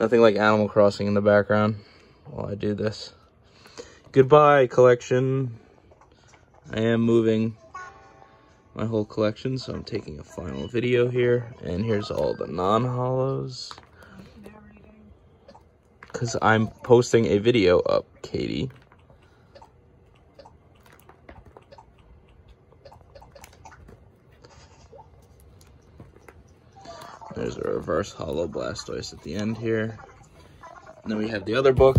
Nothing like Animal Crossing in the background while I do this. Goodbye, collection. I am moving my whole collection, so I'm taking a final video here. And here's all the non-holos. Because I'm posting a video up, Katie. There's a reverse holo Blastoise at the end here. And then we have the other book.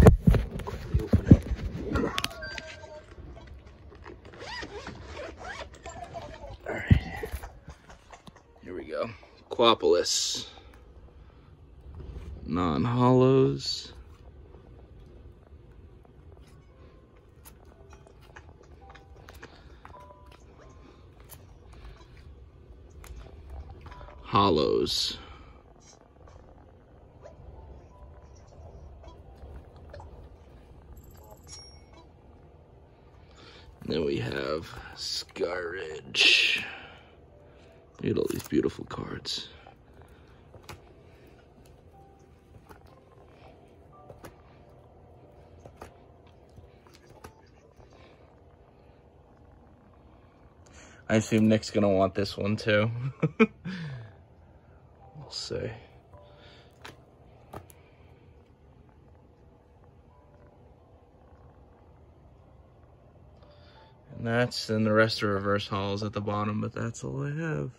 Alright. Here we go. Aquapolis. Non-holos. Holos. Then we have Skyridge. Look at all these beautiful cards. I assume Nick's gonna want this one too. we'll see. That's, and the rest are reverse holos at the bottom, but that's all I have.